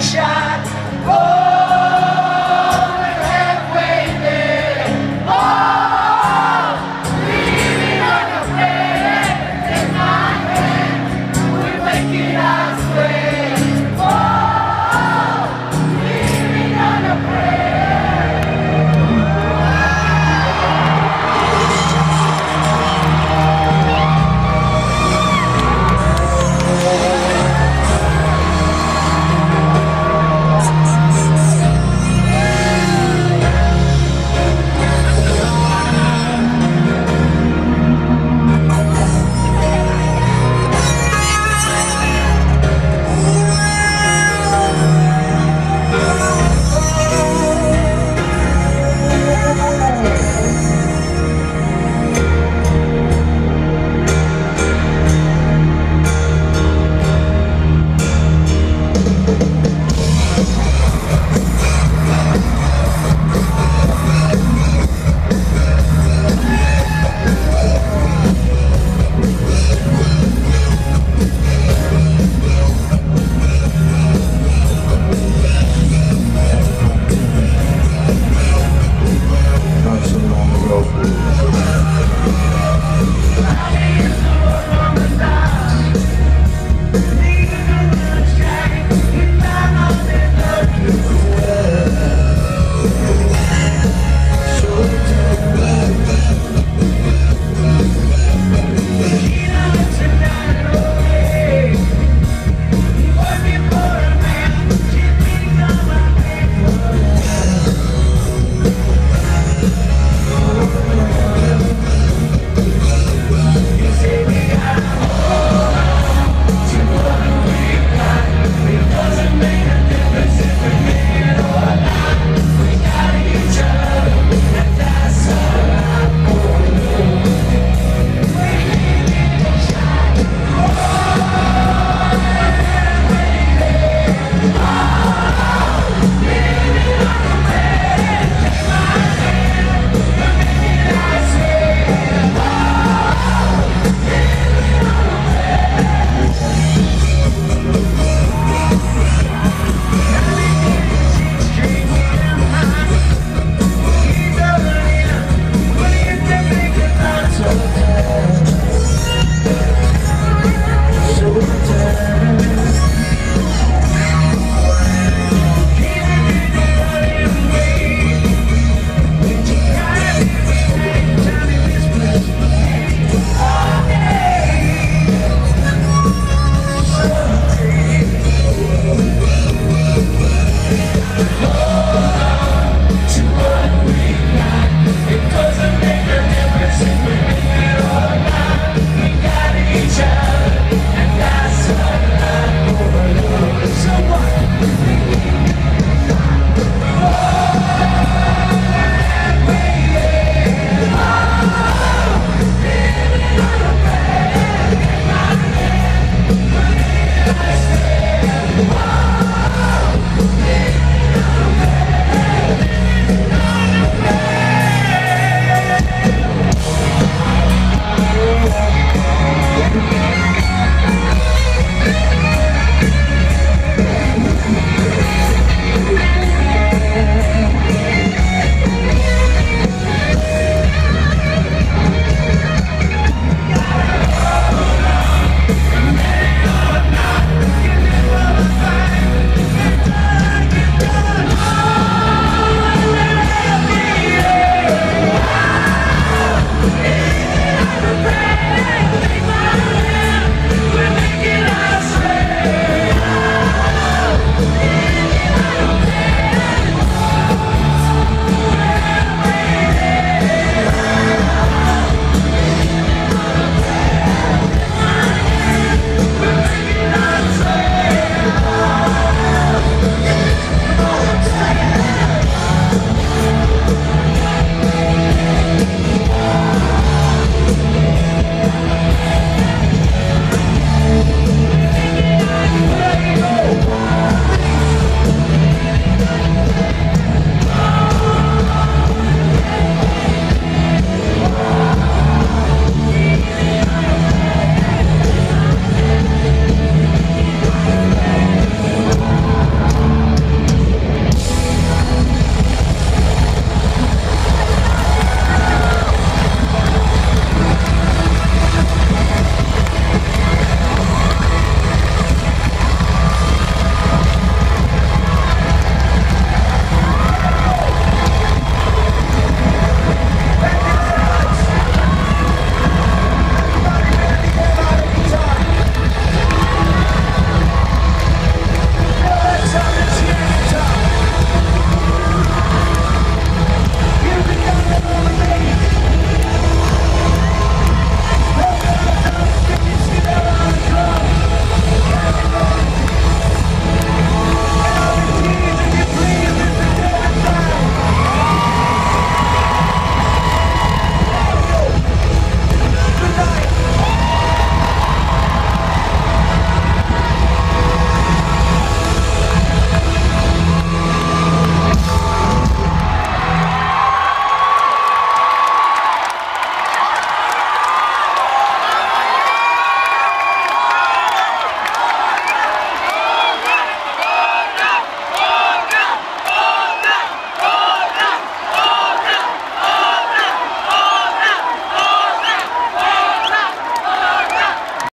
sunshine.